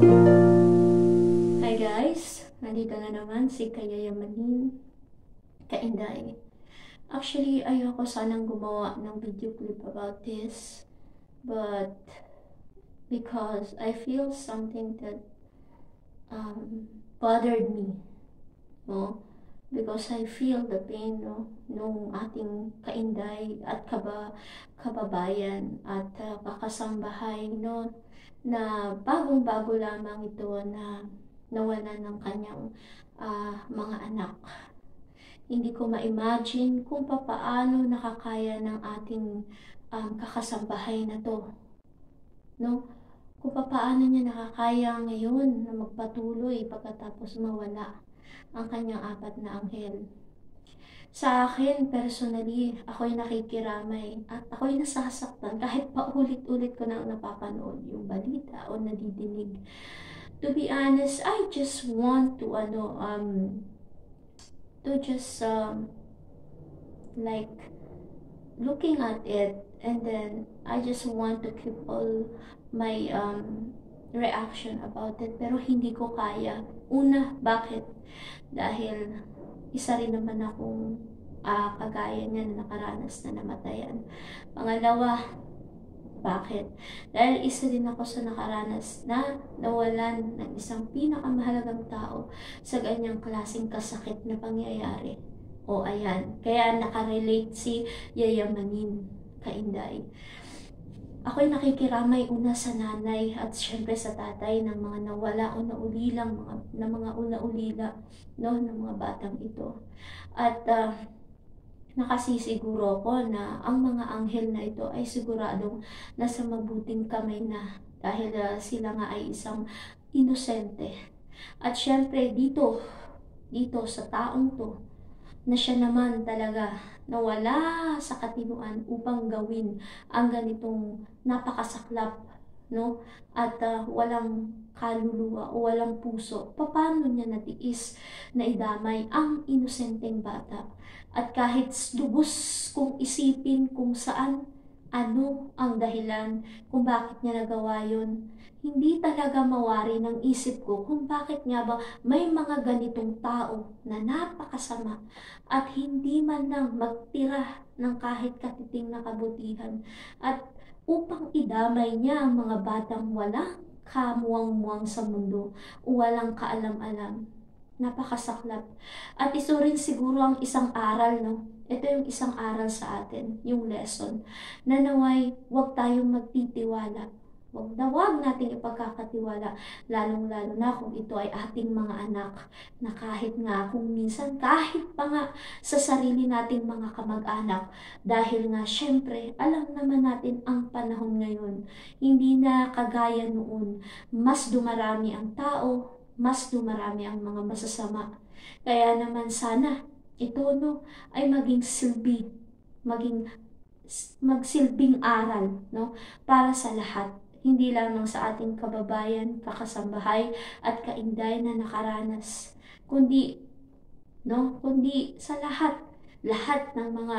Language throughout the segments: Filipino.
Hi guys! Nandito na naman si Kayayamanin Kainday. Actually, ayoko sanang gumawa ng video clip about this. But, because I feel something that um, bothered me. No? Because I feel the pain no, nung ating kainday at kaba, kababayan at uh, kakasambahay no, na bagong-bago lamang ito na nawalan ng kanyang uh, mga anak. Hindi ko ma-imagine kung papaano nakakaya ng ating um, kakasambahay na to. No? Kung papaano niya nakakaya ngayon na magpatuloy pagkatapos mawala ang kanyang apat na anghel. Sa akin, personally, ako'y nakikiramay at ako'y nasasaktan kahit paulit-ulit ko na napapanood yung balita o nadidinig. To be honest, I just want to, ano, um, to just, um, like, looking at it and then I just want to keep all my, um, reaction about it pero hindi ko kaya. Una, bakit? Dahil isa rin naman akong uh, kagaya niya na nakaranas na namatayan. Pangalawa, bakit? Dahil isa din ako sa nakaranas na nawalan ng isang pinakamahalagang tao sa ganyang klaseng kasakit na pangyayari. O ayan, kaya nakarelate si Yayamanin Kainday. Ako'y nakikiramay una sa nanay at syempre sa tatay ng mga nawala o naulilang mga, na mga una-ulila no, ng mga batang ito. At uh, nakasisiguro ko na ang mga anghel na ito ay siguradong nasa mabuting kamay na dahil uh, sila nga ay isang inosente. At syempre dito, dito sa taong to, na siya naman talaga nawala sa katinuan upang gawin ang ganitong napakasaklap no? At uh, walang kaluluwa o walang puso. Paano niya natiis na idamay ang inosenteng bata? At kahit lubos kung isipin kung saan ano ang dahilan kung bakit niya nagawa yon hindi talaga mawari ng isip ko kung bakit nga ba may mga ganitong tao na napakasama at hindi man lang magtira ng kahit katiting na kabutihan at upang idamay niya ang mga batang walang kamuwang-muwang sa mundo o walang kaalam-alam. Napakasaklap. At iso rin siguro ang isang aral, no? Ito yung isang aral sa atin, yung lesson, na naway huwag tayong magtitiwala Huwag na huwag nating ipagkakatiwala, lalong-lalo na kung ito ay ating mga anak, na kahit nga kung minsan, kahit pa nga sa sarili nating mga kamag-anak, dahil nga syempre, alam naman natin ang panahon ngayon, hindi na kagaya noon, mas dumarami ang tao, mas dumarami ang mga masasama. Kaya naman sana, ito no, ay maging silbi, maging magsilbing aral no para sa lahat. Hindi lamang sa ating kababayan, kakasambahay at kainday na nakaranas, kundi no, kundi sa lahat, lahat ng mga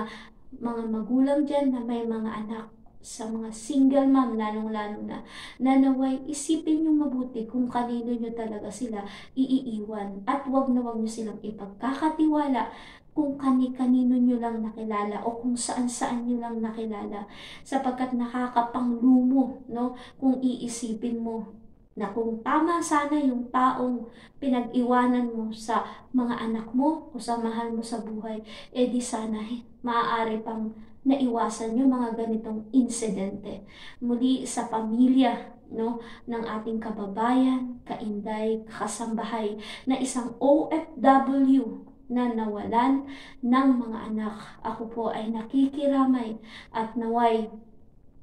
mga magulang diyan na may mga anak sa mga single mom, lalong-lalo na, na naway isipin nyo mabuti kung kanino nyo talaga sila iiiwan. At wag na wag nyo silang ipagkakatiwala kung kani-kanino nyo lang nakilala o kung saan-saan nyo lang nakilala sapagkat nakakapanglumo no kung iisipin mo na kung tama sana yung taong pinag-iwanan mo sa mga anak mo o sa mahal mo sa buhay, eh di sana eh, maaari pang naiwasan yung mga ganitong insidente. Muli sa pamilya no ng ating kababayan, kainday, kasambahay na isang OFW na nawalan ng mga anak. Ako po ay nakikiramay at naway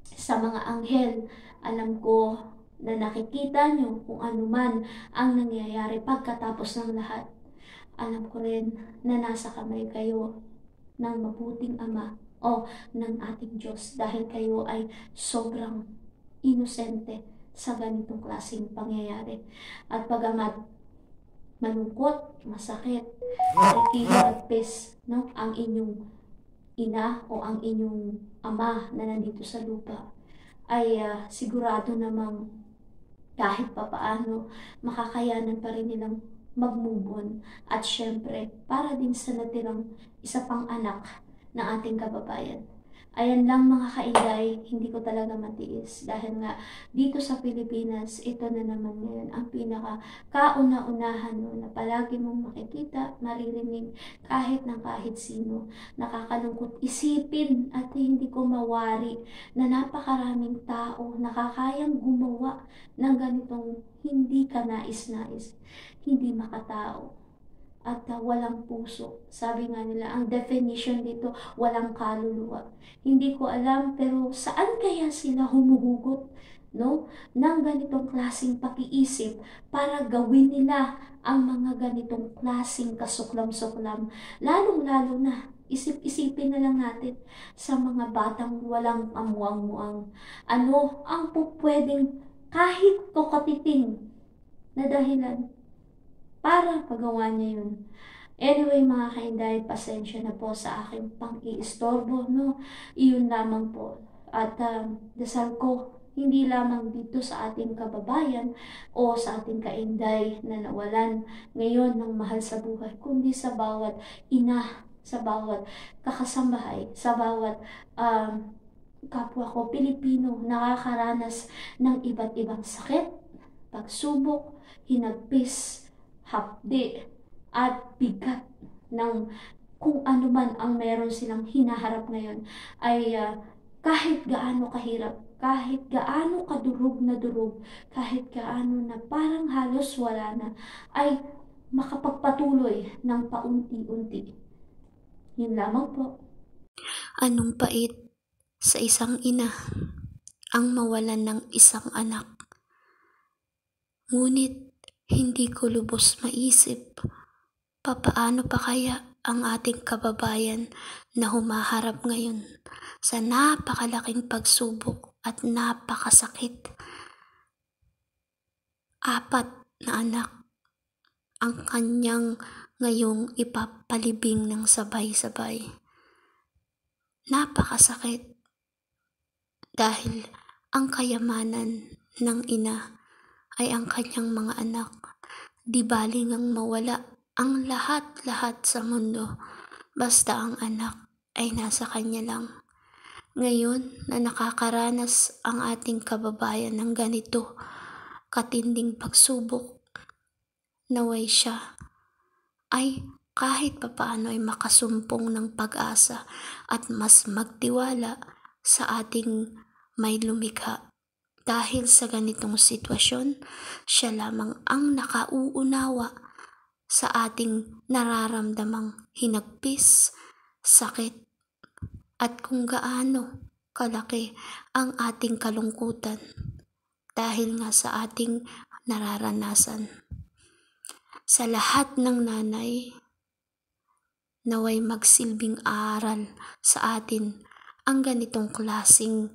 sa mga anghel. Alam ko na nakikita nyo kung ano man ang nangyayari pagkatapos ng lahat. Alam ko rin na nasa kamay kayo ng mabuting ama o ng ating Diyos dahil kayo ay sobrang inosente sa ganitong klaseng pangyayari. At pagamat malungkot, masakit, ikihagpis no, ang inyong ina o ang inyong ama na nandito sa lupa ay uh, sigurado namang kahit papaano makakayanan pa rin nilang mag-move on. At syempre, para din sa natirang isa pang anak ng ating kababayan. Ayan lang mga kainday, hindi ko talaga matiis. Dahil nga dito sa Pilipinas, ito na naman ngayon ang pinaka kauna-unahan no, na palagi mong makikita, maririnig kahit ng kahit sino. Nakakalungkot isipin at hindi ko mawari na napakaraming tao nakakayang gumawa ng ganitong hindi ka nais-nais, hindi makatao at uh, walang puso. Sabi nga nila, ang definition dito, walang kaluluwa. Hindi ko alam, pero saan kaya sila humuhugot no, ng ganitong klasing pakiisip para gawin nila ang mga ganitong klasing kasuklam-suklam. Lalong-lalo na, isip-isipin na lang natin sa mga batang walang amuang-muang. Ano ang po pwedeng kahit kokatiting na dahilan para pagawa niya yun. Anyway, mga kainday, pasensya na po sa aking pang-iistorbo, no? Iyon lamang po. At um, dasal ko, hindi lamang dito sa ating kababayan o sa ating kainday na nawalan ngayon ng mahal sa buhay, kundi sa bawat ina, sa bawat kakasambahay, sa bawat um, kapwa ko Pilipino nakakaranas ng iba't ibang sakit, pagsubok, hinagpis, hapdi at bigat ng kung ano man ang meron silang hinaharap ngayon ay uh, kahit gaano kahirap, kahit gaano kadurog na durog, kahit gaano na parang halos wala na, ay makapagpatuloy ng paunti-unti. Yun lamang po. Anong pait sa isang ina ang mawalan ng isang anak? Ngunit hindi ko lubos maisip, papaano pa kaya ang ating kababayan na humaharap ngayon sa napakalaking pagsubok at napakasakit. Apat na anak ang kanyang ngayong ipapalibing ng sabay-sabay. Napakasakit dahil ang kayamanan ng ina ay ang kanyang mga anak. Di baling ang mawala ang lahat-lahat sa mundo, basta ang anak ay nasa kanya lang. Ngayon na nakakaranas ang ating kababayan ng ganito, katinding pagsubok, naway siya ay kahit papaano ay makasumpong ng pag-asa at mas magtiwala sa ating may lumikha dahil sa ganitong sitwasyon, siya lamang ang nakauunawa sa ating nararamdamang hinagpis, sakit, at kung gaano kalaki ang ating kalungkutan dahil nga sa ating nararanasan. Sa lahat ng nanay, naway magsilbing aral sa atin ang ganitong klasing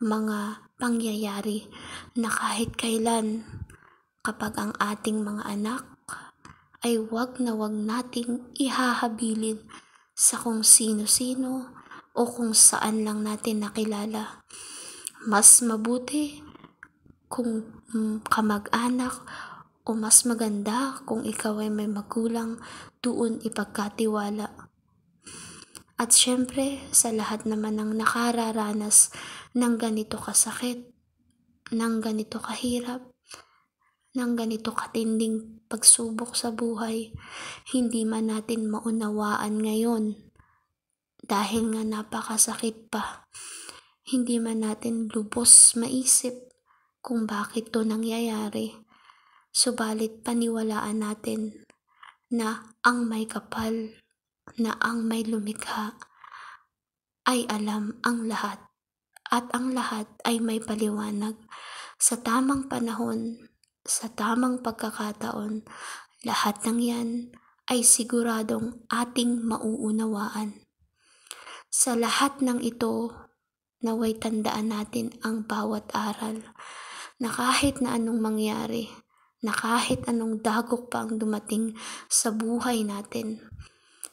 mga pangyayari na kahit kailan kapag ang ating mga anak ay wag na wag nating ihahabilin sa kung sino-sino o kung saan lang natin nakilala. Mas mabuti kung kamag-anak o mas maganda kung ikaw ay may magulang doon ipagkatiwala. At syempre, sa lahat naman ng nakararanas ng ganito kasakit, ng ganito kahirap, ng ganito katinding pagsubok sa buhay, hindi man natin maunawaan ngayon dahil nga napakasakit pa. Hindi man natin lubos maisip kung bakit to nangyayari. Subalit paniwalaan natin na ang may kapal, na ang may lumikha, ay alam ang lahat at ang lahat ay may paliwanag. Sa tamang panahon, sa tamang pagkakataon, lahat ng yan ay siguradong ating mauunawaan. Sa lahat ng ito, naway tandaan natin ang bawat aral na kahit na anong mangyari, na kahit anong dagok pa ang dumating sa buhay natin,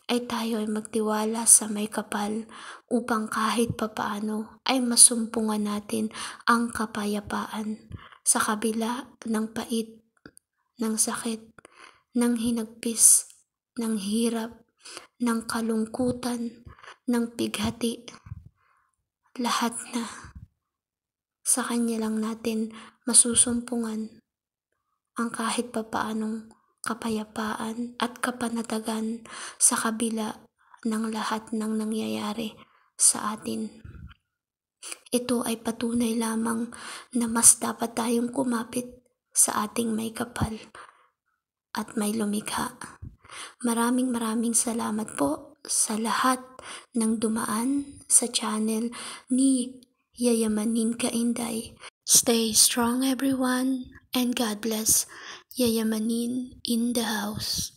ay tayo ay magtiwala sa may kapal upang kahit papaano ay masumpungan natin ang kapayapaan sa kabila ng pait, ng sakit, ng hinagpis, ng hirap, ng kalungkutan, ng pighati, lahat na sa Kanya lang natin masusumpungan ang kahit papaanong kapayapaan at kapanatagan sa kabila ng lahat ng nangyayari sa atin. Ito ay patunay lamang na mas dapat tayong kumapit sa ating may kapal at may lumikha. Maraming maraming salamat po sa lahat ng dumaan sa channel ni Yayamanin Kainday. Stay strong everyone and God bless Yayamanin in the house.